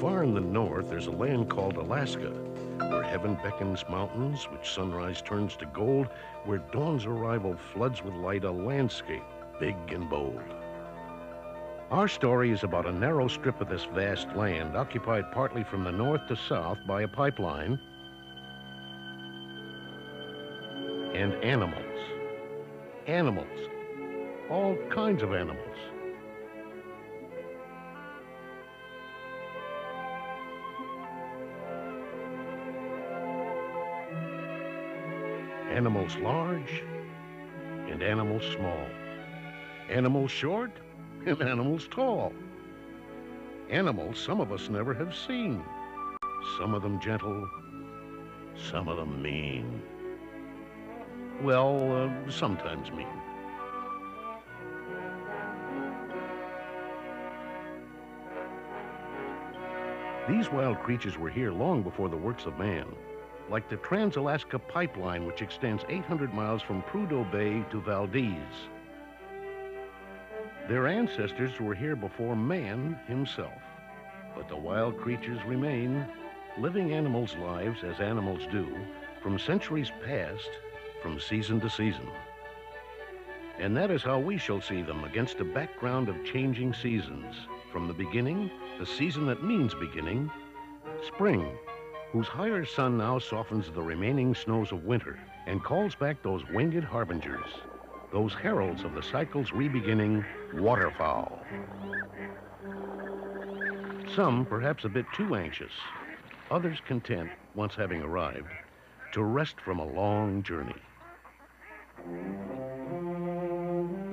Far in the north, there's a land called Alaska, where heaven beckons mountains, which sunrise turns to gold, where dawn's arrival floods with light a landscape big and bold. Our story is about a narrow strip of this vast land, occupied partly from the north to south by a pipeline, and animals. Animals. All kinds of animals. Animals large and animals small. Animals short and animals tall. Animals some of us never have seen. Some of them gentle, some of them mean. Well, uh, sometimes mean. These wild creatures were here long before the works of man like the Trans-Alaska Pipeline, which extends 800 miles from Prudhoe Bay to Valdez. Their ancestors were here before man himself. But the wild creatures remain, living animals' lives as animals do, from centuries past, from season to season. And that is how we shall see them against a background of changing seasons. From the beginning, the season that means beginning, spring, whose higher sun now softens the remaining snows of winter and calls back those winged harbingers, those heralds of the cycle's rebeginning, waterfowl. Some perhaps a bit too anxious, others content, once having arrived, to rest from a long journey.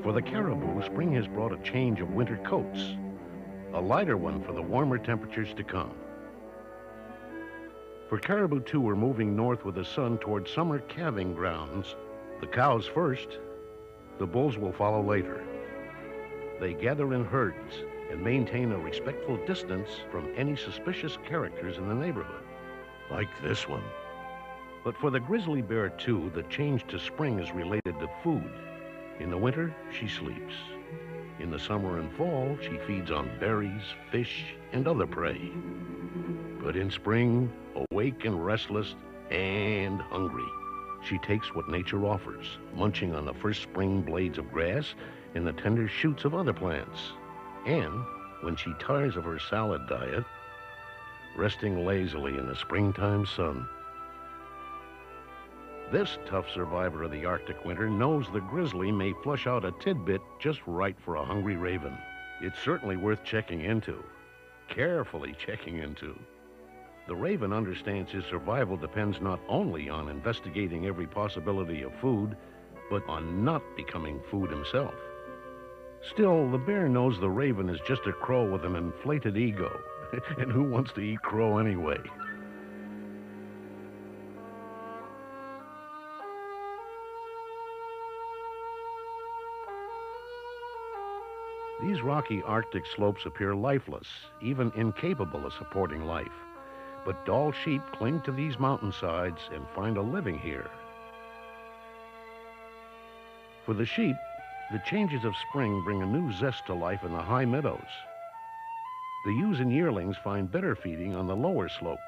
For the caribou, spring has brought a change of winter coats, a lighter one for the warmer temperatures to come. For caribou, too, are moving north with the sun toward summer calving grounds. The cows first, the bulls will follow later. They gather in herds and maintain a respectful distance from any suspicious characters in the neighborhood, like this one. But for the grizzly bear, too, the change to spring is related to food. In the winter, she sleeps. In the summer and fall, she feeds on berries, fish, and other prey. But in spring, awake and restless and hungry, she takes what nature offers, munching on the first spring blades of grass and the tender shoots of other plants. And when she tires of her salad diet, resting lazily in the springtime sun. This tough survivor of the Arctic winter knows the grizzly may flush out a tidbit just right for a hungry raven. It's certainly worth checking into, carefully checking into. The raven understands his survival depends not only on investigating every possibility of food, but on not becoming food himself. Still, the bear knows the raven is just a crow with an inflated ego. and who wants to eat crow anyway? These rocky Arctic slopes appear lifeless, even incapable of supporting life. But Dall sheep cling to these mountainsides and find a living here. For the sheep, the changes of spring bring a new zest to life in the high meadows. The ewes and yearlings find better feeding on the lower slopes.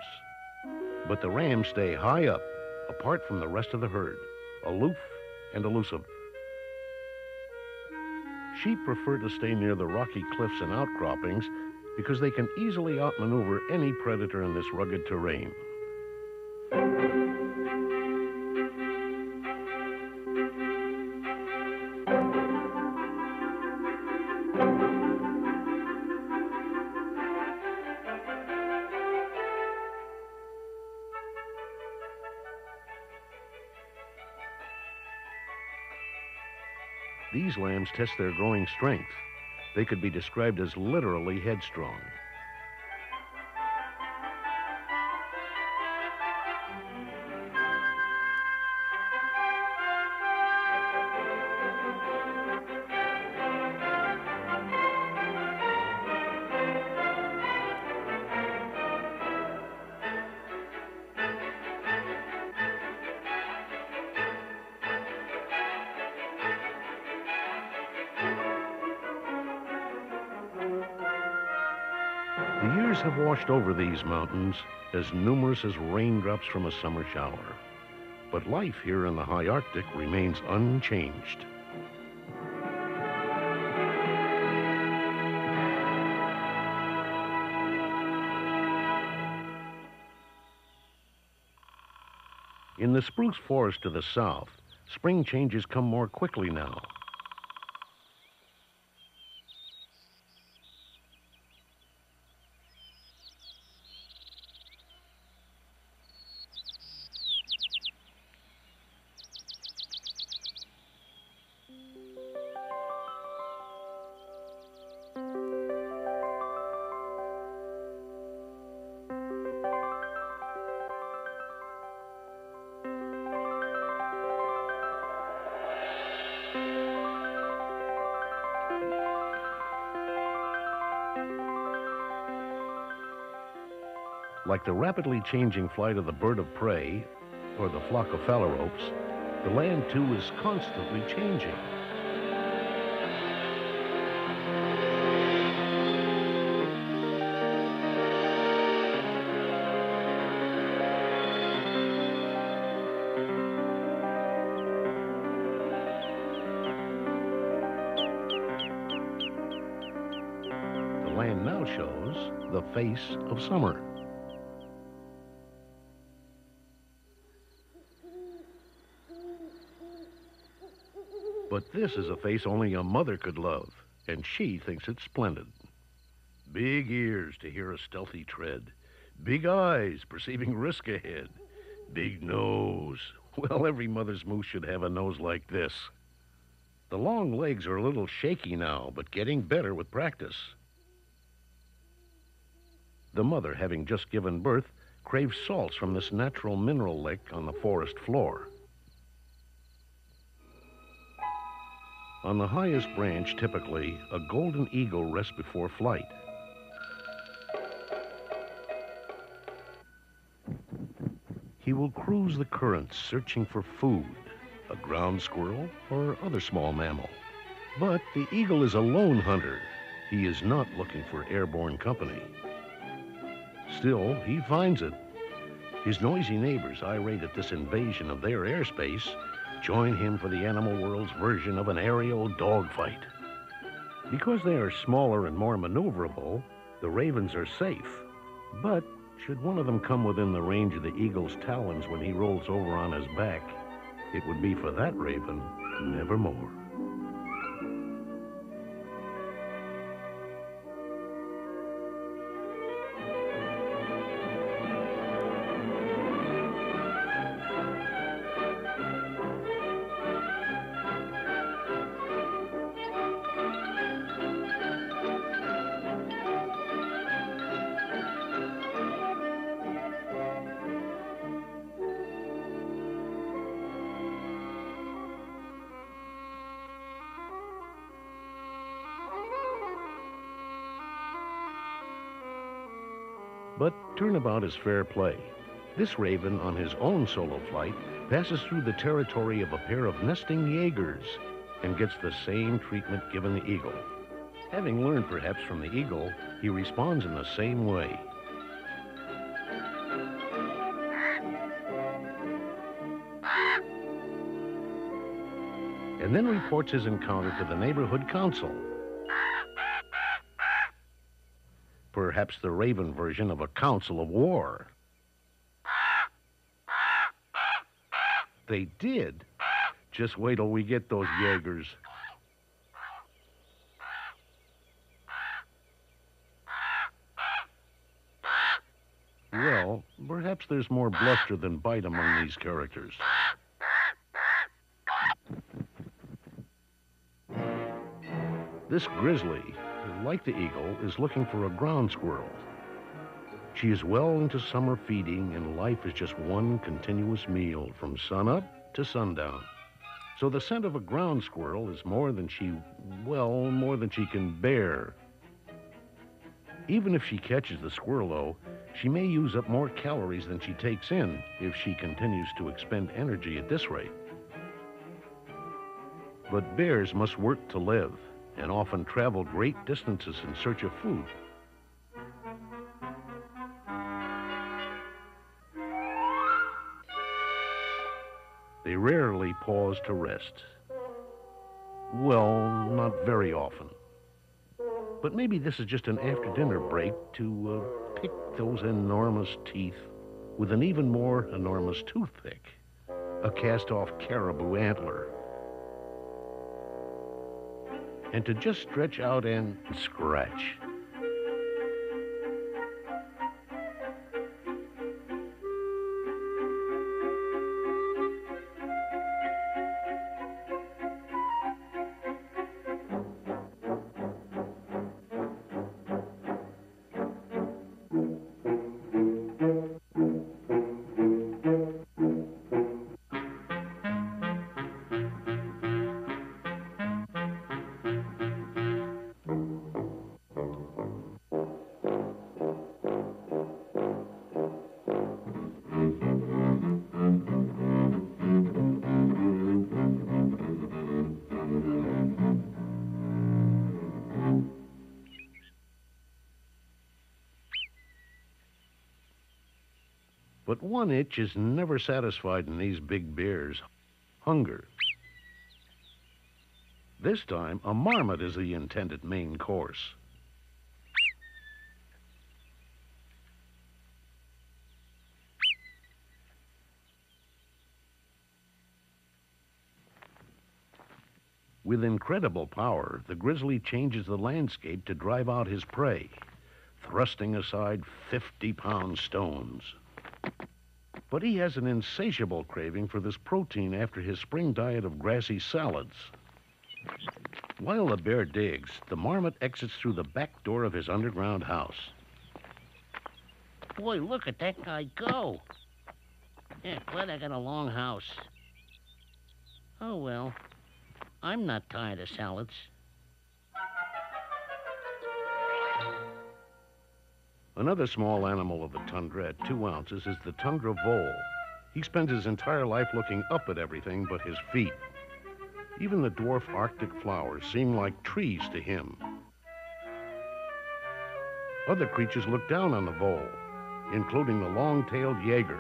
But the rams stay high up, apart from the rest of the herd, aloof and elusive. Sheep prefer to stay near the rocky cliffs and outcroppings because they can easily outmaneuver any predator in this rugged terrain. These lambs test their growing strength. They could be described as literally headstrong. Washed over these mountains as numerous as raindrops from a summer shower. But life here in the high Arctic remains unchanged. In the spruce forest to the south, spring changes come more quickly now. Like the rapidly changing flight of the bird of prey or the flock of phalaropes, the land too is constantly changing. The land now shows the face of summer. This is a face only a mother could love, and she thinks it splendid. Big ears to hear a stealthy tread, big eyes perceiving risk ahead, big nose. Well, every mother's moose should have a nose like this. The long legs are a little shaky now, but getting better with practice. The mother, having just given birth, craves salts from this natural mineral lake on the forest floor. On the highest branch, typically, a golden eagle rests before flight. He will cruise the currents searching for food, a ground squirrel or other small mammal. But the eagle is a lone hunter. He is not looking for airborne company. Still, he finds it. His noisy neighbors, irate at this invasion of their airspace, join him for the animal world's version of an aerial dogfight. Because they are smaller and more maneuverable, the ravens are safe. But should one of them come within the range of the eagle's talons when he rolls over on his back, it would be for that raven nevermore. Turnabout is fair play. This raven, on his own solo flight, passes through the territory of a pair of nesting Jaegers and gets the same treatment given the eagle. Having learned perhaps from the eagle, he responds in the same way. And then reports his encounter to the neighborhood council. Perhaps the raven version of a council of war. They did. Just wait till we get those Jaegers. Well, perhaps there's more bluster than bite among these characters. This grizzly, like the eagle, is looking for a ground squirrel. She is well into summer feeding, and life is just one continuous meal from sunup to sundown. So the scent of a ground squirrel is more than she, well, more than she can bear. Even if she catches the squirrel, though, she may use up more calories than she takes in if she continues to expend energy at this rate. But bears must work to live and often traveled great distances in search of food. They rarely paused to rest. Well, not very often. But maybe this is just an after dinner break to uh, pick those enormous teeth with an even more enormous toothpick, a cast off caribou antler. And to just stretch out and scratch. But one itch is never satisfied in these big bears hunger. This time, a marmot is the intended main course. With incredible power, the grizzly changes the landscape to drive out his prey, thrusting aside 50 pound stones. But he has an insatiable craving for this protein after his spring diet of grassy salads. While the bear digs, the marmot exits through the back door of his underground house. Boy, look at that guy go. Yeah, glad I got a long house. Oh, well. I'm not tired of salads. Another small animal of the tundra at two ounces is the tundra vole. He spends his entire life looking up at everything but his feet. Even the dwarf Arctic flowers seem like trees to him. Other creatures look down on the vole, including the long-tailed jaeger.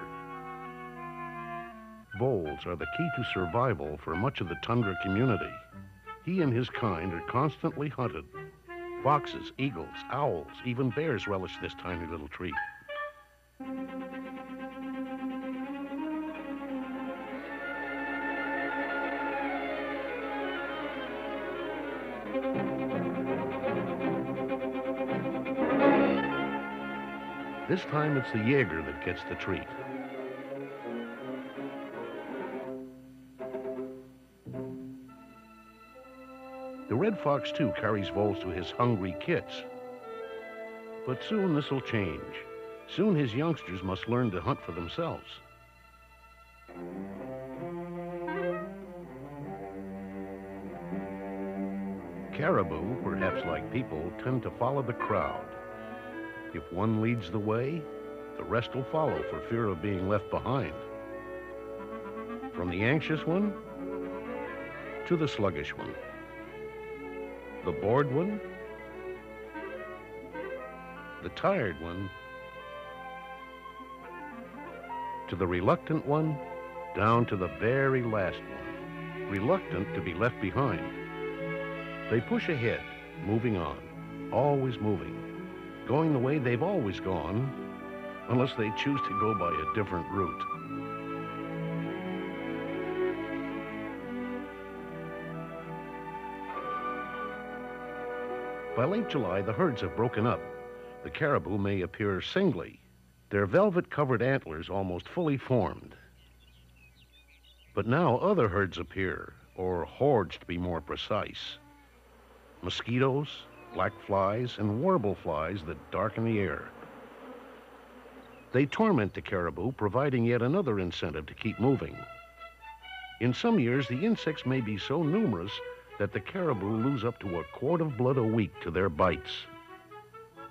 Voles are the key to survival for much of the tundra community. He and his kind are constantly hunted Foxes, eagles, owls, even bears relish this tiny little treat. This time it's the Jaeger that gets the treat. Red fox, too, carries voles to his hungry kits. But soon this will change. Soon his youngsters must learn to hunt for themselves. Caribou, perhaps like people, tend to follow the crowd. If one leads the way, the rest will follow for fear of being left behind. From the anxious one to the sluggish one. The bored one, the tired one, to the reluctant one, down to the very last one, reluctant to be left behind. They push ahead, moving on, always moving, going the way they've always gone, unless they choose to go by a different route. By late July, the herds have broken up. The caribou may appear singly, their velvet-covered antlers almost fully formed. But now other herds appear, or hordes to be more precise. Mosquitoes, black flies, and warble flies that darken the air. They torment the caribou, providing yet another incentive to keep moving. In some years, the insects may be so numerous that the caribou lose up to a quart of blood a week to their bites.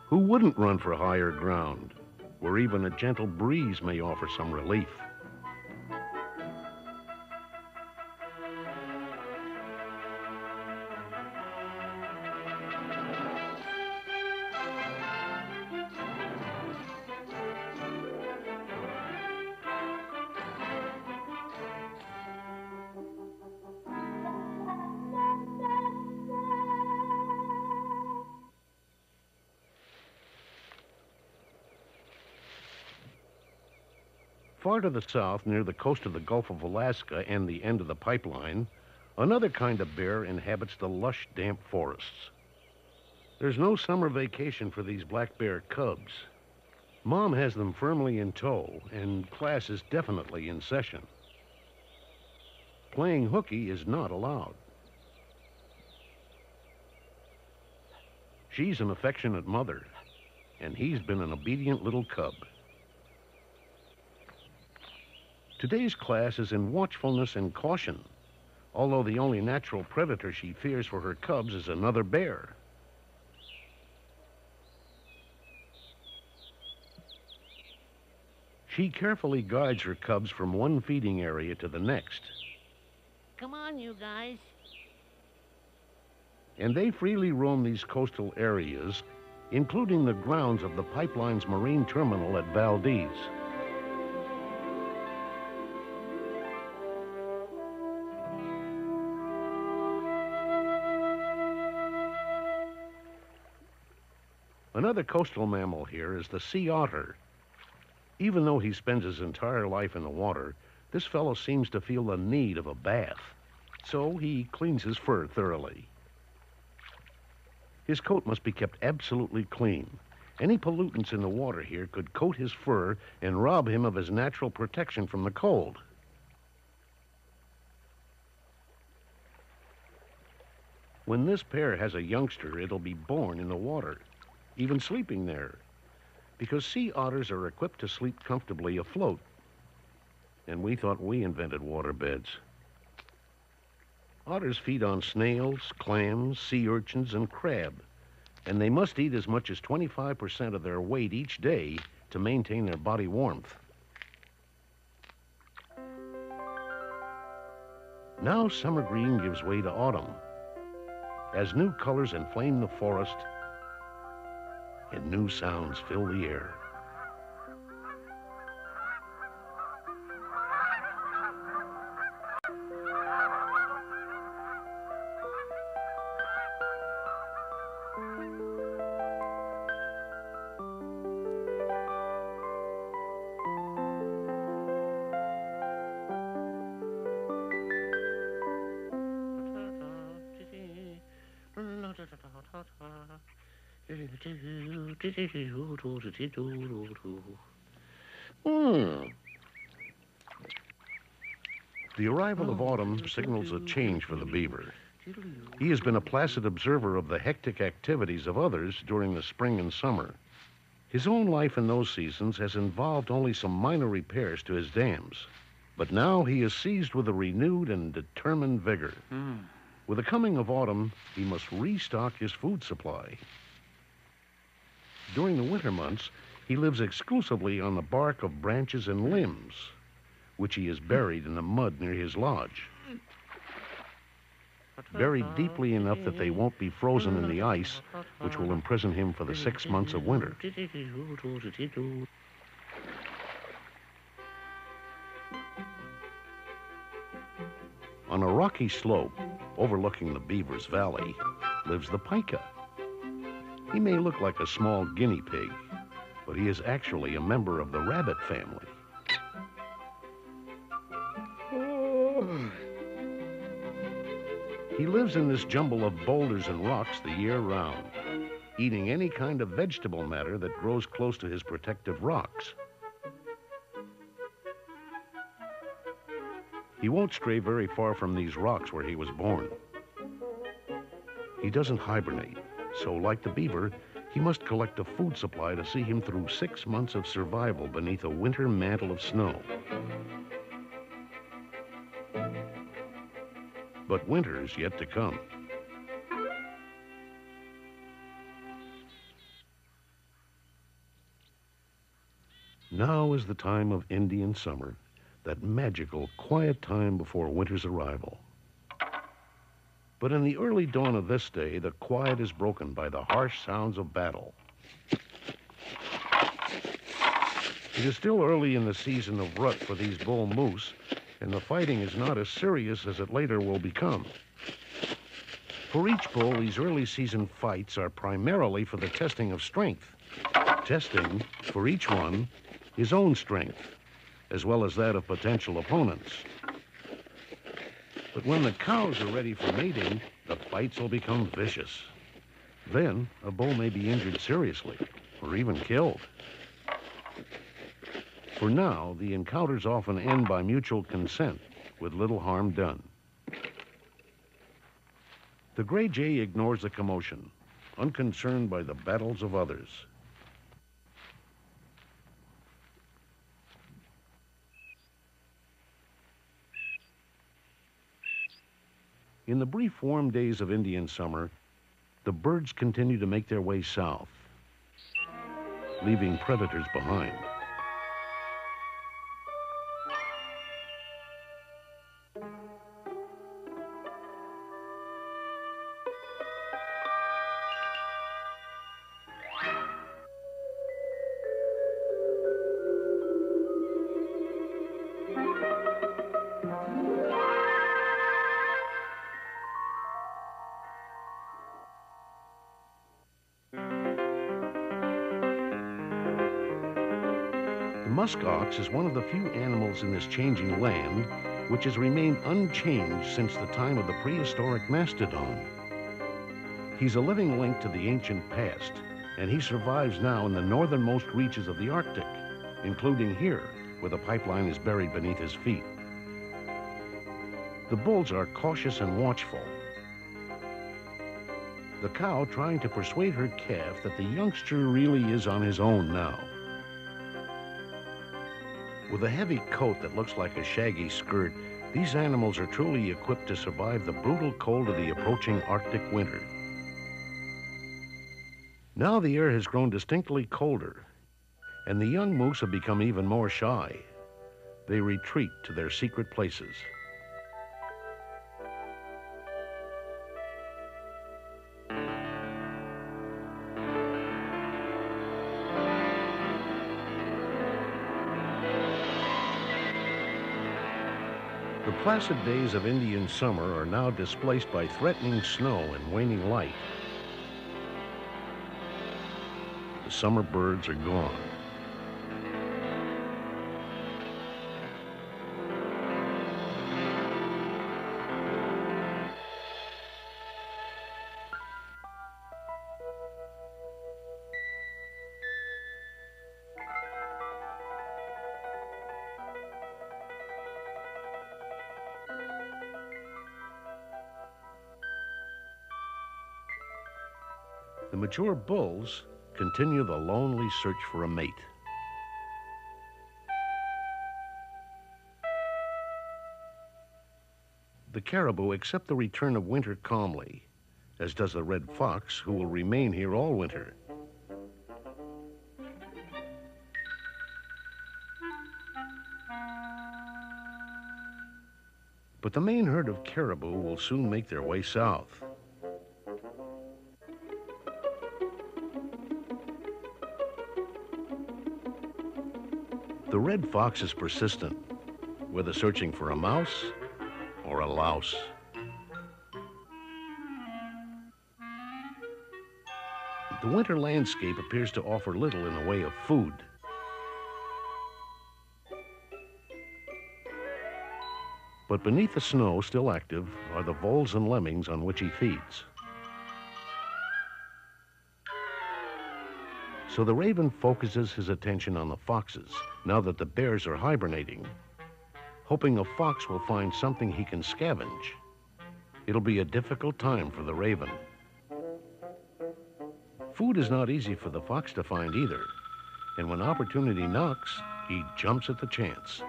Who wouldn't run for higher ground, where even a gentle breeze may offer some relief? Far to the south, near the coast of the Gulf of Alaska and the end of the pipeline, another kind of bear inhabits the lush, damp forests. There's no summer vacation for these black bear cubs. Mom has them firmly in tow, and class is definitely in session. Playing hooky is not allowed. She's an affectionate mother, and he's been an obedient little cub. Today's class is in watchfulness and caution, although the only natural predator she fears for her cubs is another bear. She carefully guides her cubs from one feeding area to the next, Come on, you guys. and they freely roam these coastal areas, including the grounds of the pipeline's marine terminal at Valdez. Another coastal mammal here is the sea otter. Even though he spends his entire life in the water, this fellow seems to feel the need of a bath. So he cleans his fur thoroughly. His coat must be kept absolutely clean. Any pollutants in the water here could coat his fur and rob him of his natural protection from the cold. When this pair has a youngster, it'll be born in the water, even sleeping there, because sea otters are equipped to sleep comfortably afloat. And we thought we invented water beds. Otters feed on snails, clams, sea urchins, and crab, and they must eat as much as 25% of their weight each day to maintain their body warmth. Now summer green gives way to autumn as new colors inflame the forest and new sounds fill the air. Hmm. The arrival of autumn signals a change for the beaver. He has been a placid observer of the hectic activities of others during the spring and summer. His own life in those seasons has involved only some minor repairs to his dams. But now he is seized with a renewed and determined vigor. With the coming of autumn, he must restock his food supply. During the winter months, he lives exclusively on the bark of branches and limbs, which he has buried in the mud near his lodge. Buried deeply enough that they won't be frozen in the ice, which will imprison him for the six months of winter. On a rocky slope overlooking the Beaver's Valley lives the pika. He may look like a small guinea pig, but he is actually a member of the rabbit family. He lives in this jumble of boulders and rocks the year round, eating any kind of vegetable matter that grows close to his protective rocks. He won't stray very far from these rocks where he was born. He doesn't hibernate, so like the beaver, he must collect a food supply to see him through six months of survival beneath a winter mantle of snow. But winter's yet to come. Now is the time of Indian summer, that magical, quiet time before winter's arrival. But in the early dawn of this day, the quiet is broken by the harsh sounds of battle. It is still early in the season of rut for these bull moose, and the fighting is not as serious as it later will become. For each bull, these early season fights are primarily for the testing of strength. Testing, for each one, his own strength. as well as that of potential opponents. But when the cows are ready for mating, the fights will become vicious. Then a bull may be injured seriously or even killed. For now, the encounters often end by mutual consent with little harm done. The gray jay ignores the commotion, unconcerned by the battles of others. In the brief warm days of Indian summer, the birds continue to make their way south, leaving predators behind. Musk ox is one of the few animals in this changing land which has remained unchanged since the time of the prehistoric mastodon. He's a living link to the ancient past, and he survives now in the northernmost reaches of the Arctic, including here, where the pipeline is buried beneath his feet. The bulls are cautious and watchful. The cow trying to persuade her calf that the youngster really is on his own now. With a heavy coat that looks like a shaggy skirt, these animals are truly equipped to survive the brutal cold of the approaching Arctic winter. Now the air has grown distinctly colder, and the young moose have become even more shy. They retreat to their secret places. Placid days of Indian summer are now displaced by threatening snow and waning light. The summer birds are gone. The mature bulls continue the lonely search for a mate. The caribou accept the return of winter calmly, as does the red fox, who will remain here all winter. But the main herd of caribou will soon make their way south. Fox is persistent, whether searching for a mouse or a louse. The winter landscape appears to offer little in the way of food. But beneath the snow, still active, are the voles and lemmings on which he feeds. So the raven focuses his attention on the foxes now that the bears are hibernating, hoping a fox will find something he can scavenge. It'll be a difficult time for the raven. Food is not easy for the fox to find either, and when opportunity knocks, he jumps at the chance.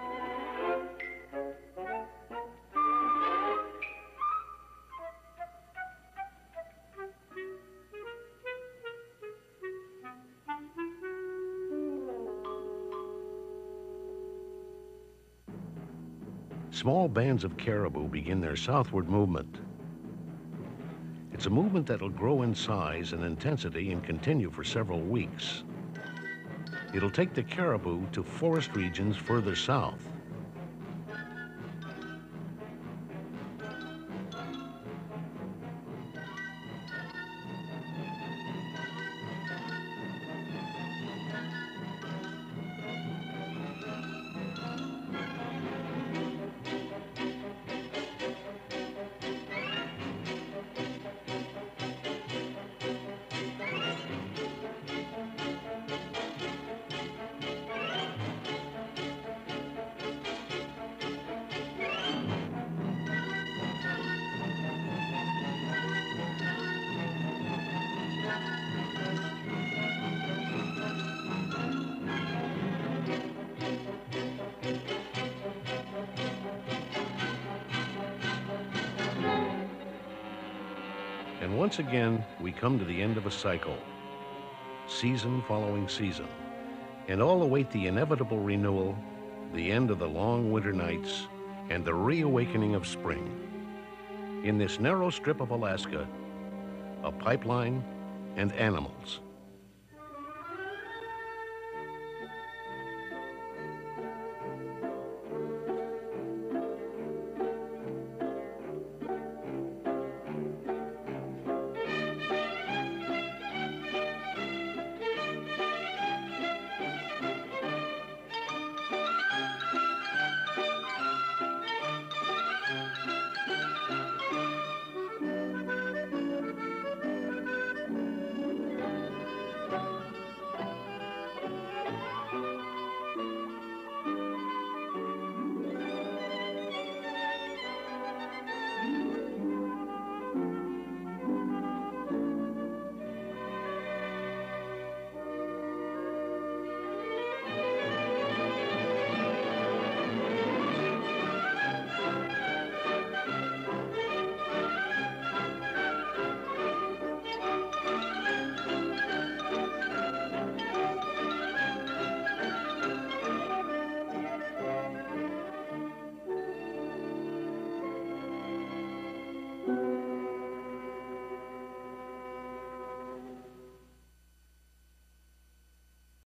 Small bands of caribou begin their southward movement. It's a movement that'll grow in size and intensity and continue for several weeks. It'll take the caribou to forest regions further south. And once again, we come to the end of a cycle, season following season, and all await the inevitable renewal, the end of the long winter nights, and the reawakening of spring. In this narrow strip of Alaska, a pipeline and animals